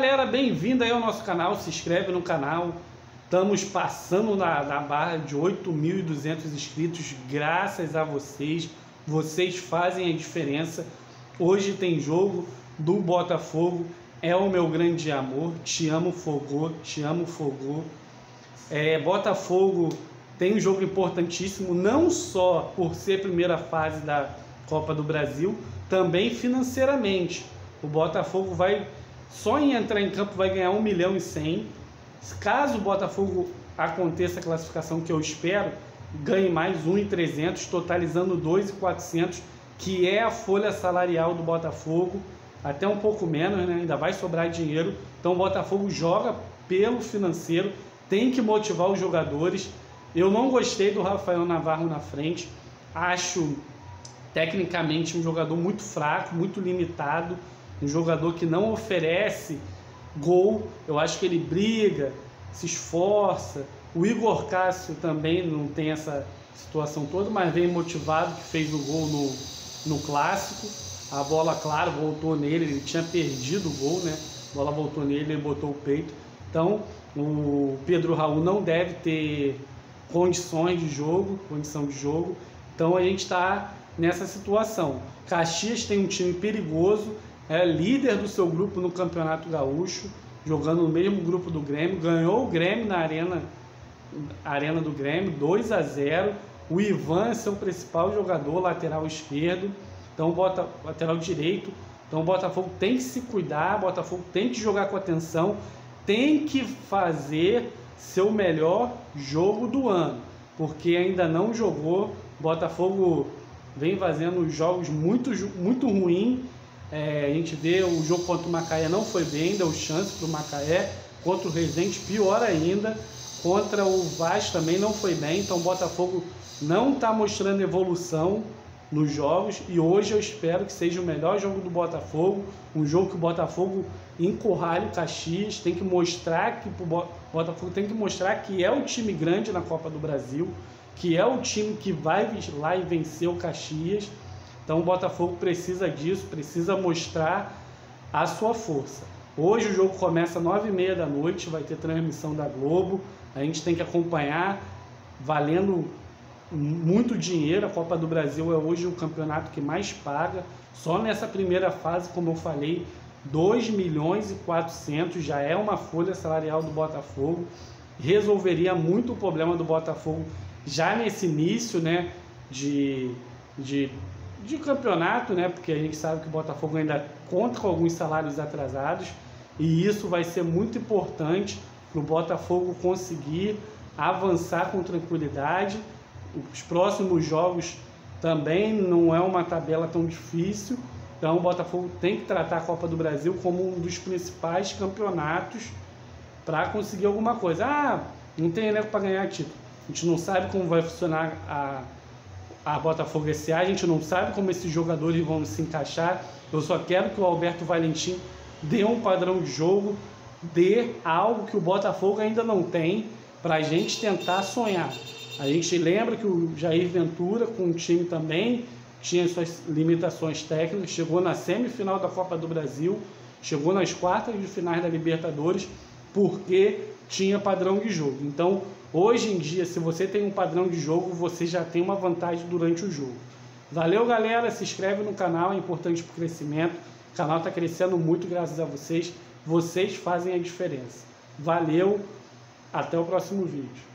galera, bem-vindo aí ao nosso canal, se inscreve no canal. Estamos passando na, na barra de 8.200 inscritos, graças a vocês. Vocês fazem a diferença. Hoje tem jogo do Botafogo, é o meu grande amor. Te amo, Fogô, te amo, Fogô. É, Botafogo tem um jogo importantíssimo, não só por ser primeira fase da Copa do Brasil, também financeiramente. O Botafogo vai só em entrar em campo vai ganhar 1 milhão e 100. Caso o Botafogo aconteça a classificação que eu espero, ganhe mais 1,300, totalizando 2,400, que é a folha salarial do Botafogo, até um pouco menos, né? ainda vai sobrar dinheiro. Então o Botafogo joga pelo financeiro, tem que motivar os jogadores. Eu não gostei do Rafael Navarro na frente, acho tecnicamente um jogador muito fraco, muito limitado um jogador que não oferece gol. Eu acho que ele briga, se esforça. O Igor Cássio também não tem essa situação toda, mas vem motivado que fez o gol no, no clássico. A bola, claro, voltou nele, ele tinha perdido o gol, né? A bola voltou nele, ele botou o peito. Então, o Pedro Raul não deve ter condições de jogo, condição de jogo. Então a gente está nessa situação. Caxias tem um time perigoso, é líder do seu grupo no Campeonato Gaúcho, jogando no mesmo grupo do Grêmio, ganhou o Grêmio na arena, arena do Grêmio, 2 a 0. O Ivan é seu principal jogador, lateral esquerdo, então bota lateral direito. Então o Botafogo tem que se cuidar, o Botafogo tem que jogar com atenção, tem que fazer seu melhor jogo do ano, porque ainda não jogou. Botafogo vem fazendo jogos muito, muito ruins é, a gente vê o jogo contra o Macaé não foi bem, deu chance para o Macaé. Contra o Resende, pior ainda. Contra o Vaz também não foi bem. Então o Botafogo não está mostrando evolução nos jogos. E hoje eu espero que seja o melhor jogo do Botafogo. Um jogo que o Botafogo encurralhe o Caxias. Tem que mostrar que o Botafogo tem que mostrar que é o time grande na Copa do Brasil. Que é o time que vai lá e vencer o Caxias. Então o Botafogo precisa disso, precisa mostrar a sua força. Hoje o jogo começa às 9h30 da noite, vai ter transmissão da Globo. A gente tem que acompanhar, valendo muito dinheiro. A Copa do Brasil é hoje o campeonato que mais paga. Só nessa primeira fase, como eu falei, 2 milhões e 400 já é uma folha salarial do Botafogo. Resolveria muito o problema do Botafogo já nesse início, né, de, de de campeonato, né? Porque a gente sabe que o Botafogo ainda conta com alguns salários atrasados e isso vai ser muito importante para o Botafogo conseguir avançar com tranquilidade. Os próximos jogos também não é uma tabela tão difícil, então o Botafogo tem que tratar a Copa do Brasil como um dos principais campeonatos para conseguir alguma coisa. Ah, não tem elenco para ganhar título. A gente não sabe como vai funcionar a a Botafogo SA. A gente não sabe como esses jogadores vão se encaixar. Eu só quero que o Alberto Valentim dê um padrão de jogo, dê algo que o Botafogo ainda não tem para a gente tentar sonhar. A gente lembra que o Jair Ventura, com o time também, tinha suas limitações técnicas, chegou na semifinal da Copa do Brasil, chegou nas quartas de finais da Libertadores, porque tinha padrão de jogo. Então, Hoje em dia, se você tem um padrão de jogo, você já tem uma vantagem durante o jogo. Valeu, galera. Se inscreve no canal, é importante para o crescimento. O canal está crescendo muito graças a vocês. Vocês fazem a diferença. Valeu, até o próximo vídeo.